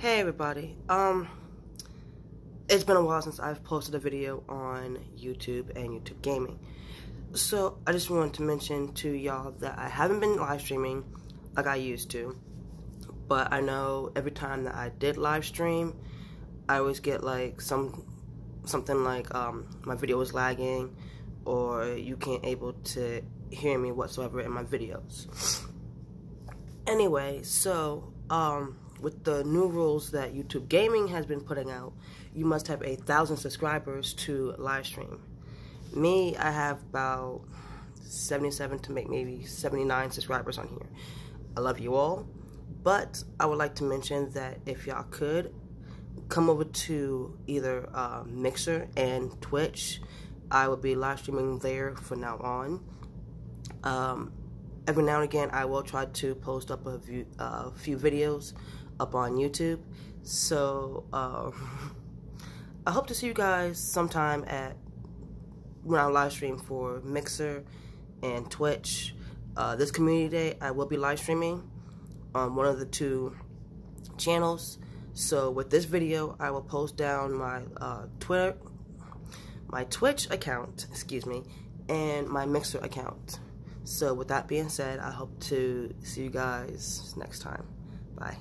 Hey everybody, um, it's been a while since I've posted a video on YouTube and YouTube Gaming. So, I just wanted to mention to y'all that I haven't been live streaming like I used to. But I know every time that I did live stream, I always get like some something like um, my video was lagging or you can't able to hear me whatsoever in my videos. Anyway, so um, with the new rules that YouTube Gaming has been putting out, you must have a thousand subscribers to live stream. Me, I have about 77 to make maybe 79 subscribers on here. I love you all, but I would like to mention that if y'all could come over to either uh, Mixer and Twitch, I will be live streaming there from now on. Um, every now and again, I will try to post up a few, uh, few videos up on YouTube. So, uh, I hope to see you guys sometime at when I live stream for Mixer and Twitch. Uh, this community day, I will be live streaming on one of the two channels. So with this video, I will post down my uh, Twitter, my Twitch account, excuse me, and my Mixer account. So with that being said, I hope to see you guys next time. Bye.